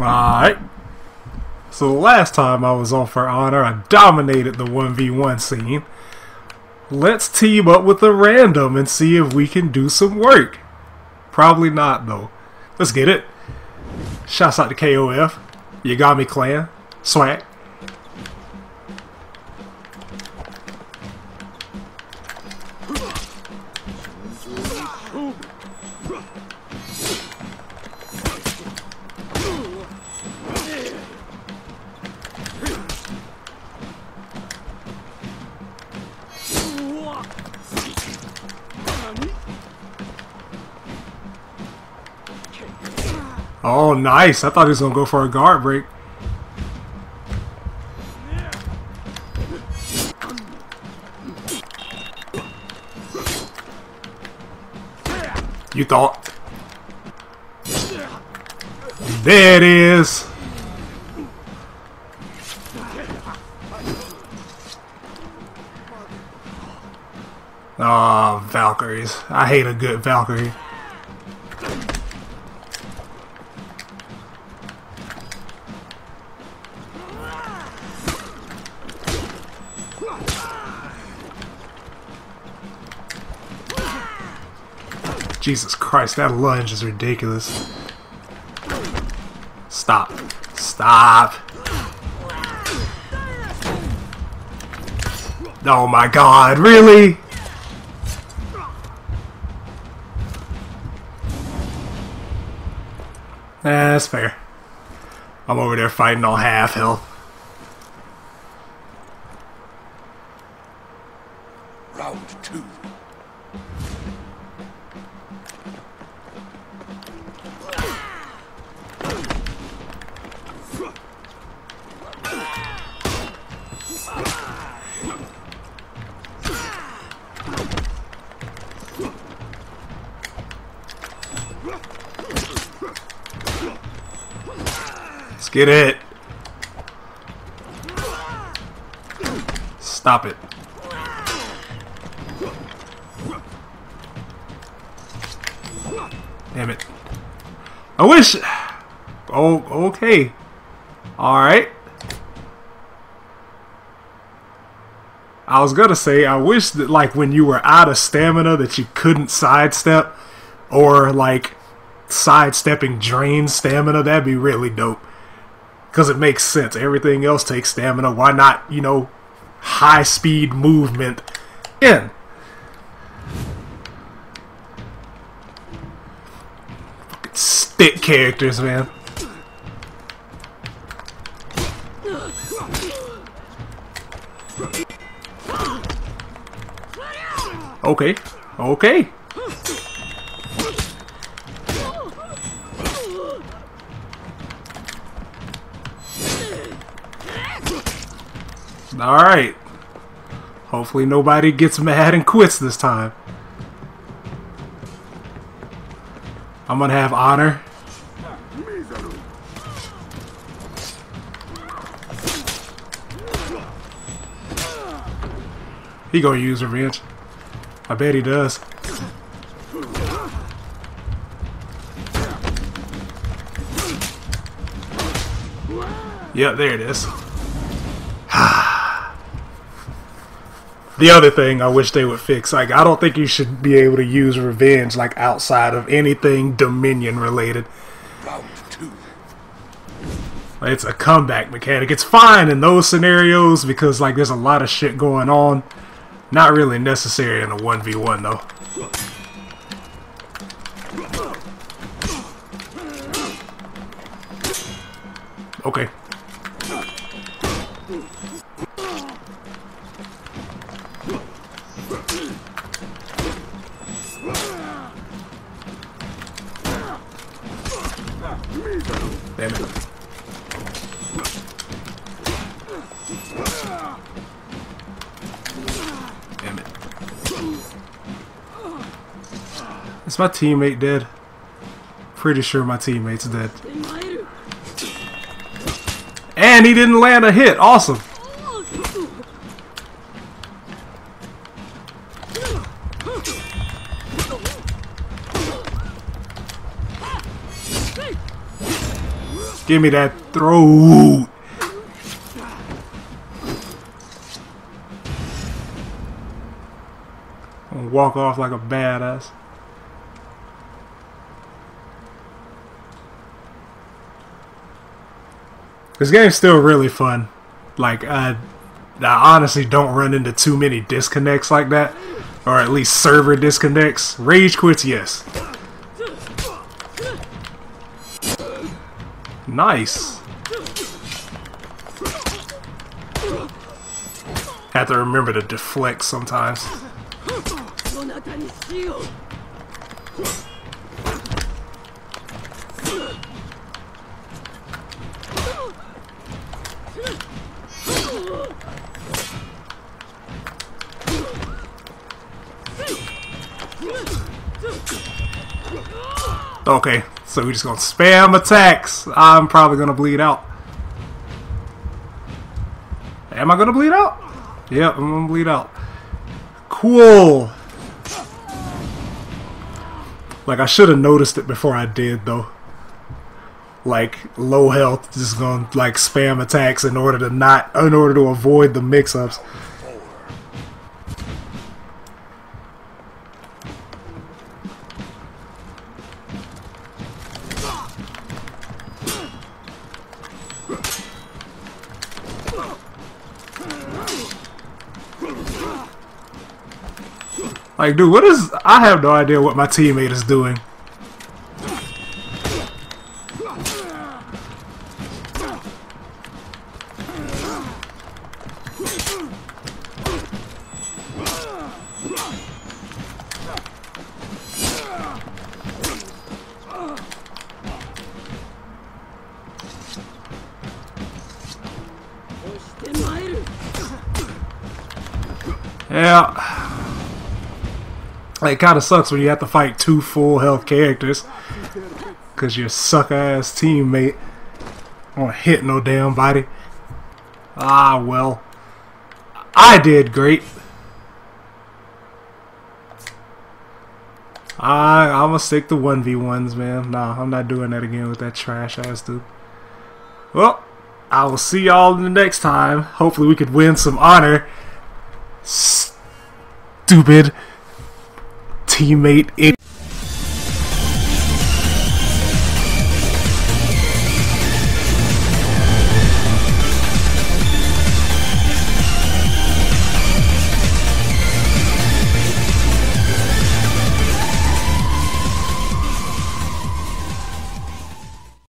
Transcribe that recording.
Alright. So the last time I was on For Honor, I dominated the 1v1 scene. Let's team up with a random and see if we can do some work. Probably not, though. Let's get it. Shouts out to KOF, Yagami Clan, Swag. Oh, nice. I thought he was going to go for a guard break. You thought. There it is. Ah, oh, Valkyries. I hate a good Valkyrie. Jesus Christ, that lunge is ridiculous. Stop. Stop. Oh my god, really? That's fair. I'm over there fighting all half health. Round two. Let's get it. Stop it. Damn it. I wish... Oh, okay. Alright. I was gonna say, I wish that, like, when you were out of stamina that you couldn't sidestep. Or, like, sidestepping drains stamina. That'd be really dope. Because it makes sense. Everything else takes stamina. Why not, you know, high speed movement in? Stick characters, man. Okay. Okay. Alright. Hopefully nobody gets mad and quits this time. I'm gonna have honor. He gonna use revenge. I bet he does. Yeah, there it is. The other thing I wish they would fix, like I don't think you should be able to use revenge like outside of anything Dominion related. It's a comeback mechanic. It's fine in those scenarios because like there's a lot of shit going on. Not really necessary in a 1v1 though. Okay. Damn it. Damn it. Is my teammate dead? Pretty sure my teammate's dead. And he didn't land a hit. Awesome. Give me that throat. walk off like a badass. This game's still really fun. Like, I, I honestly don't run into too many disconnects like that. Or at least server disconnects. Rage quits, yes. Nice. Have to remember to deflect sometimes. Okay, so we're just gonna spam attacks. I'm probably gonna bleed out. Am I gonna bleed out? Yep, I'm gonna bleed out. Cool. Like I should have noticed it before I did though. Like low health, just gonna like spam attacks in order to not, in order to avoid the mix-ups. Like, dude, what is... I have no idea what my teammate is doing. Yeah. It kind of sucks when you have to fight two full health characters. Because your suck ass teammate won't hit no damn body. Ah, well. I did great. I, I'm gonna stick to 1v1s, man. Nah, I'm not doing that again with that trash ass dude. Well, I will see y'all in the next time. Hopefully we could win some honor. Stupid teammate